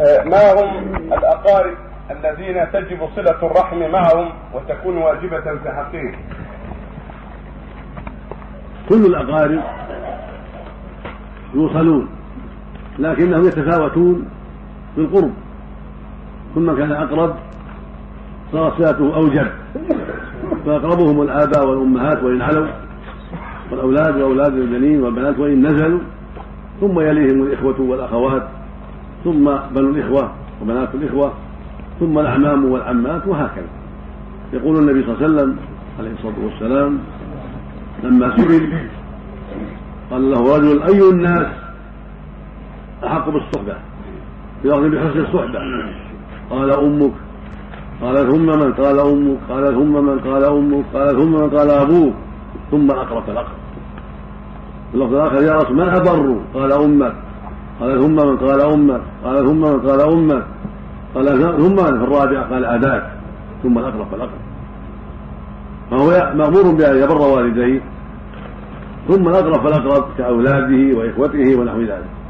آه، ما هم الأقارب الذين تجب صلة الرحم معهم وتكون واجبة في حقهم. كل الأقارب يوصلون لكنهم يتفاوتون في القرب. كل كان أقرب صارت صلته أوجب فأقربهم الآباء والأمهات وإن علوا والأولاد وأولاد البنين والبنات وإن نزلوا ثم يليهم الإخوة والأخوات. ثم بنو الإخوة وبنات الإخوة ثم الأعمام والعمات وهكذا. يقول النبي صلى الله عليه وسلم عليه الصلاة والسلام لما سئل قال له رجل أي الناس أحق بالصحبة؟ يأخذ بحسن الصحبة. قال أمك. قال ثم من؟ قال أمك. قال ثم من؟ قال أمك. قال ثم من؟ قال أبوك. ثم الأقرب. فالأقرب في اللفظ الآخر يا رسول من أبر؟ قال أمك. قال ثم من قال أمك قال ثم من قال أمك قال ثم في الرابعة قال أباك. ثم الأقرب فالأقرب فهو مأمور بأن يبر والديه. ثم الأقرب فالأقرب كأولاده وإخوته ونحو ذلك.